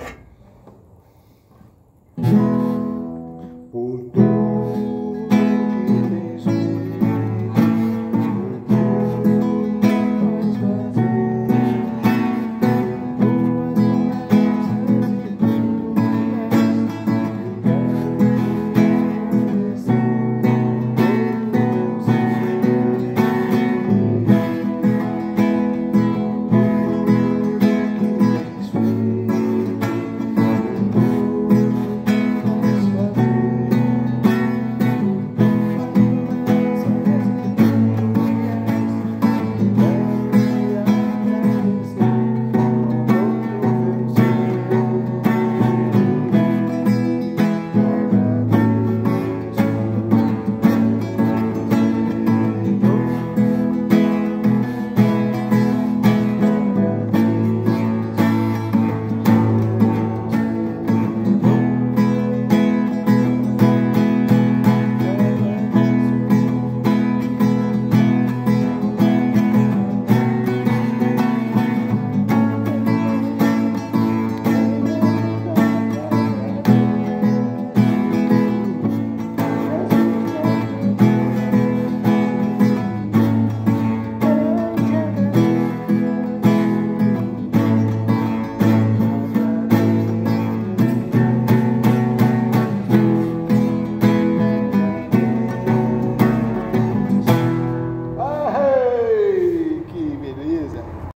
you